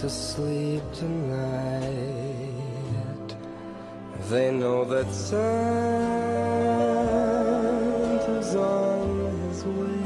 to sleep tonight. They know that Santa's on his way.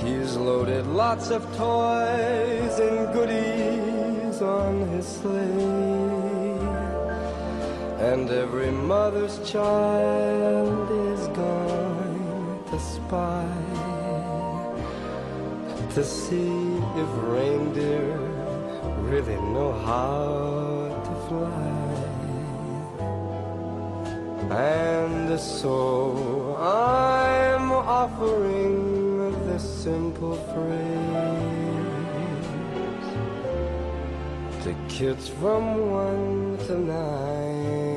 He's loaded lots of toys and goodies on his sleigh. And every mother's child is going to spy to see if reindeer really know how to fly. And so I'm offering this simple phrase to kids from one to ninety-two.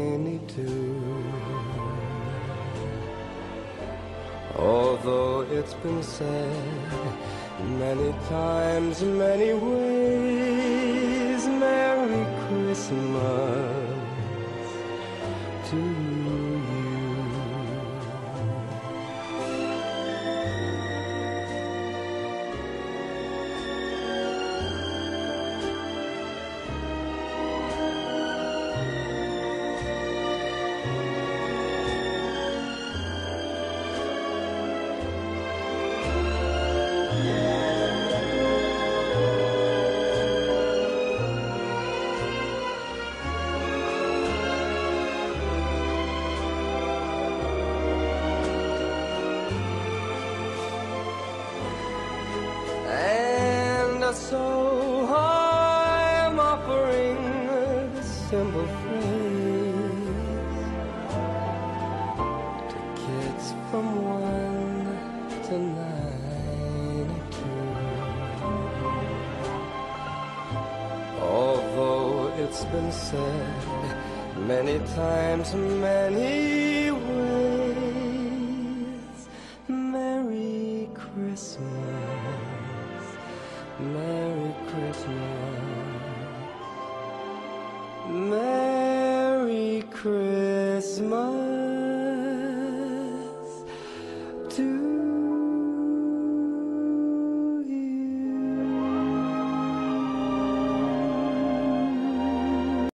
It's been said many times, many ways, Merry Christmas to you. Phrase to kids from one to ninety-two. Although it's been said many times, many ways, Merry Christmas, Merry Christmas, Merry Christmas.